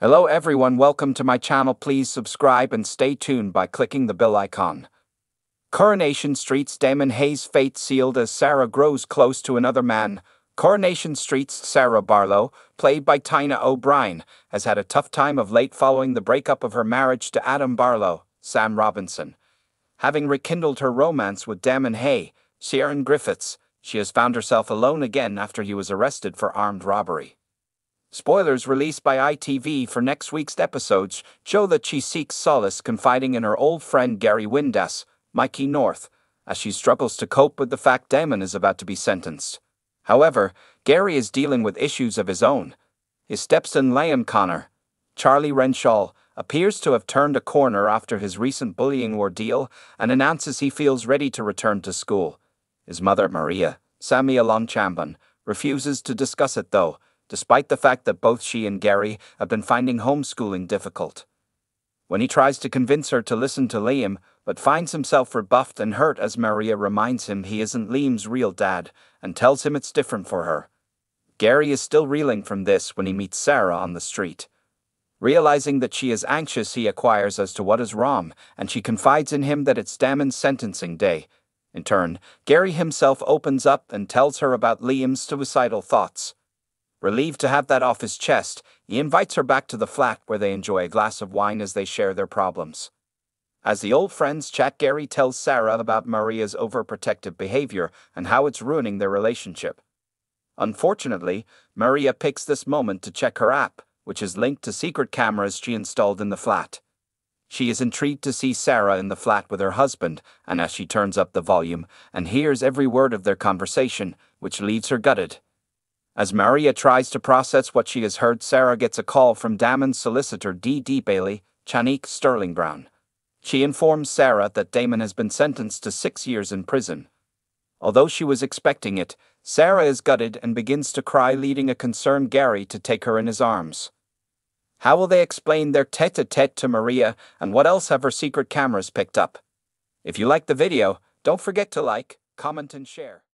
Hello everyone, welcome to my channel. Please subscribe and stay tuned by clicking the bell icon. Coronation Street's Damon Hay's fate sealed as Sarah grows close to another man. Coronation Street's Sarah Barlow, played by Tina O'Brien, has had a tough time of late following the breakup of her marriage to Adam Barlow, Sam Robinson. Having rekindled her romance with Damon Hay, Ciaran Griffiths, she has found herself alone again after he was arrested for armed robbery. Spoilers released by ITV for next week's episodes show that she seeks solace confiding in her old friend Gary Windass, Mikey North, as she struggles to cope with the fact Damon is about to be sentenced. However, Gary is dealing with issues of his own. His stepson Liam Connor, Charlie Wrenshall, appears to have turned a corner after his recent bullying ordeal and announces he feels ready to return to school. His mother, Maria, Samia Longchambon, refuses to discuss it though, despite the fact that both she and Gary have been finding homeschooling difficult. When he tries to convince her to listen to Liam, but finds himself rebuffed and hurt as Maria reminds him he isn't Liam's real dad and tells him it's different for her. Gary is still reeling from this when he meets Sarah on the street. Realizing that she is anxious, he acquires as to what is wrong, and she confides in him that it's Damon's sentencing day. In turn, Gary himself opens up and tells her about Liam's suicidal thoughts. Relieved to have that off his chest, he invites her back to the flat where they enjoy a glass of wine as they share their problems. As the old friends chat, Gary tells Sarah about Maria's overprotective behavior and how it's ruining their relationship. Unfortunately, Maria picks this moment to check her app, which is linked to secret cameras she installed in the flat. She is intrigued to see Sarah in the flat with her husband, and as she turns up the volume and hears every word of their conversation, which leaves her gutted. As Maria tries to process what she has heard, Sarah gets a call from Damon's solicitor D. D. Bailey, Channique Sterling Brown. She informs Sarah that Damon has been sentenced to six years in prison. Although she was expecting it, Sarah is gutted and begins to cry, leading a concerned Gary to take her in his arms. How will they explain their tete a tete to Maria, and what else have her secret cameras picked up? If you like the video, don't forget to like, comment, and share.